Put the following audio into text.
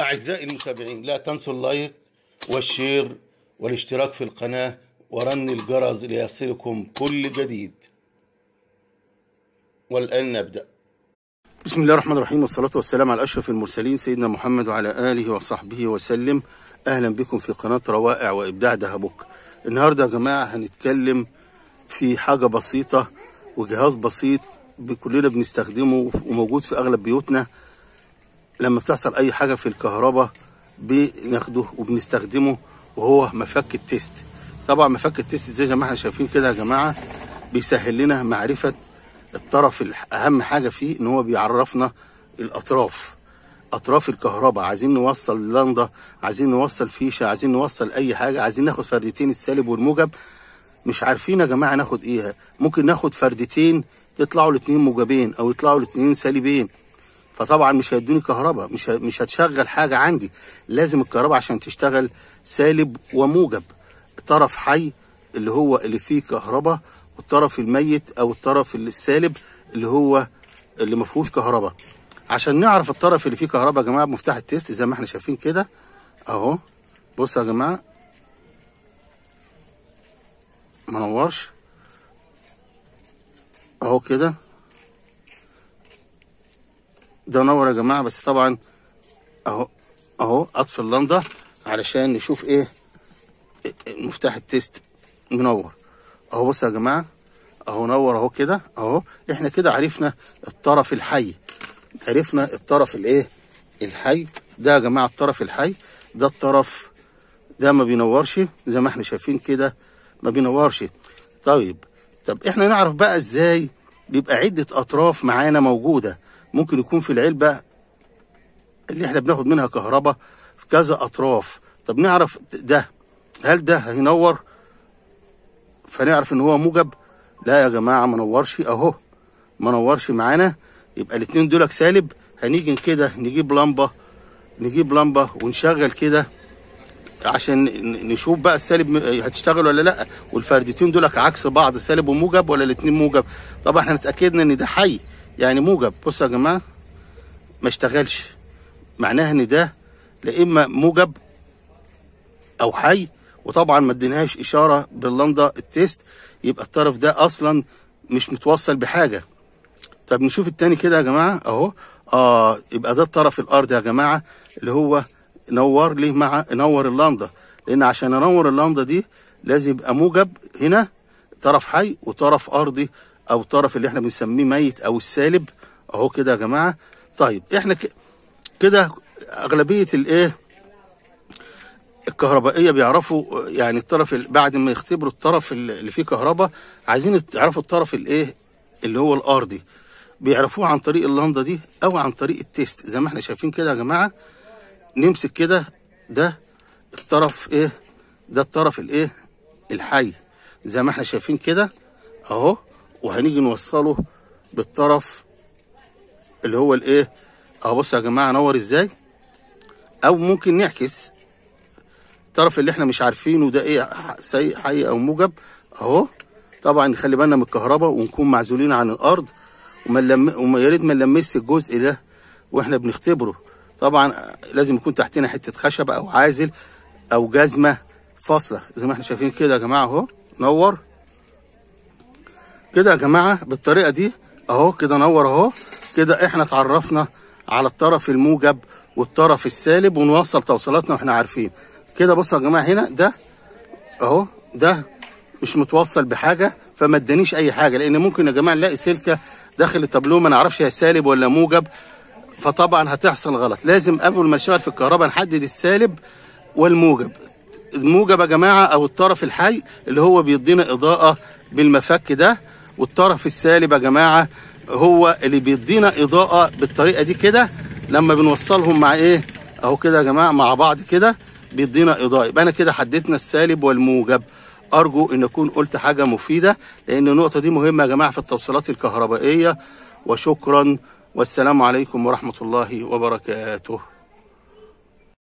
أعزائي المتابعين لا تنسوا اللايك والشير والاشتراك في القناة ورن الجرس ليصلكم كل جديد. والآن نبدأ. بسم الله الرحمن الرحيم والصلاة والسلام على أشرف المرسلين سيدنا محمد وعلى آله وصحبه وسلم. أهلا بكم في قناة روائع وإبداع دهبوك. النهاردة يا جماعة هنتكلم في حاجة بسيطة وجهاز بسيط كلنا بنستخدمه وموجود في أغلب بيوتنا. لما بتحصل أي حاجة في الكهرباء بناخده وبنستخدمه وهو مفك ال test طبعا مفك ال test زي ما إحنا شايفين كده يا جماعة بيسهل لنا معرفة الطرف أهم حاجة فيه إن هو بيعرفنا الأطراف. أطراف الكهرباء عايزين نوصل لمبة عايزين نوصل فيشة عايزين نوصل أي حاجة عايزين ناخد فردتين السالب والموجب. مش عارفين يا جماعة ناخد إيه ممكن ناخد فردتين يطلعوا الاثنين موجبين أو يطلعوا الاثنين سالبين. فطبعا مش هيدوني كهرباء مش مش هتشغل حاجة عندي. لازم الكهرباء عشان تشتغل سالب وموجب. طرف حي اللي هو اللي فيه كهرباء والطرف الميت أو الطرف السالب اللي هو اللي ما فيهوش كهرباء. عشان نعرف الطرف اللي فيه كهرباء يا جماعة بمفتاح التيست زي ما إحنا شايفين كده. أهو. بصوا يا جماعة. ما نورش. أهو كده. ده نور يا جماعة بس طبعا أهو أهو اطفي اللنده علشان نشوف إيه مفتاح التيست منور. أهو بصوا يا جماعة أهو نور أهو كده أهو إحنا كده عرفنا الطرف الحي. عرفنا الطرف الإيه؟ الحي. ده يا جماعة الطرف الحي ده الطرف ده ما بينورش زي ما إحنا شايفين كده ما بينورش. طيب طب إحنا نعرف بقى إزاي بيبقى عدة أطراف معانا موجودة؟ ممكن يكون في العلبة اللي إحنا بناخد منها كهرباء في كذا أطراف. طب نعرف ده هل ده هينور؟ فنعرف إن هو موجب. لا يا جماعة ما نورش أهو. ما نورش معانا. يبقى الاثنين دولك سالب هنيجي كده نجيب لمبة نجيب لمبة ونشغل كده عشان نشوف بقى السالب هتشتغل ولا لأ. والفردتين دولك عكس بعض سالب وموجب ولا الاثنين موجب؟ طبعا إحنا اتأكدنا إن ده حي. يعني موجب بصوا يا جماعة ما اشتغلش. معناها إن ده لا إما موجب أو حي وطبعا ما اديناهاش إشارة باللندا التيست يبقى الطرف ده أصلا مش متوصل بحاجة. طب نشوف التاني كده يا جماعة أهو. آه يبقى ده الطرف الأرضي يا جماعة اللي هو نور ليه مع نور اللندا لأن عشان انور اللندا دي لازم يبقى موجب هنا طرف حي وطرف أرضي أو طرف اللي إحنا بنسميه ميت أو السالب. أهو كده يا جماعة. طيب إحنا كده أغلبية الايه الكهربائية بيعرفوا يعني الطرف بعد ما يختبروا الطرف اللي فيه كهرباء عايزين يعرفوا الطرف الايه اللي هو الأرضي. بيعرفوه عن طريق اللندا دي أو عن طريق التيست زي ما إحنا شايفين كده يا جماعة نمسك كده ده الطرف إيه ده الطرف الايه الحي. زي ما إحنا شايفين كده أهو. وهنيجي نوصله بالطرف اللي هو الايه؟ اهو بصوا يا جماعة نور إزاي؟ أو ممكن نعكس. الطرف اللي إحنا مش عارفينه ده إيه؟ سيء حي أو موجب؟ اهو. طبعا نخلي بالنا من الكهرباء ونكون معزولين عن الأرض وما لم... يا ريت ما نلمس الجزء ده وإحنا بنختبره. طبعا لازم يكون تحتنا حتة خشبه أو عازل أو جزمة فاصلة زي ما إحنا شايفين كده يا جماعة اهو. نور. كده يا جماعة بالطريقة دي أهو كده نور أهو. كده إحنا اتعرفنا على الطرف الموجب والطرف السالب ونوصل توصيلاتنا وإحنا عارفين. كده بصوا يا جماعة هنا ده أهو ده مش متوصل بحاجة فما ادانيش أي حاجة لأن ممكن يا جماعة نلاقي سلكة داخل التابلو ما نعرفش هي سالب ولا موجب فطبعا هتحصل غلط. لازم قبل ما نشتغل في الكهرباء نحدد السالب والموجب. الموجب يا جماعة أو الطرف الحي اللي هو بيدينا إضاءة بالمفك ده والطرف السالب يا جماعة هو اللي بيدينا إضاءة بالطريقة دي كده. لما بنوصلهم مع إيه؟ أهو كده يا جماعة مع بعض كده بيدينا إضاءة. يبقى أنا كده حددنا السالب والموجب. أرجو إن أكون قلت حاجة مفيدة لأن النقطة دي مهمة يا جماعة في التوصيلات الكهربائية. وشكرا والسلام عليكم ورحمة الله وبركاته.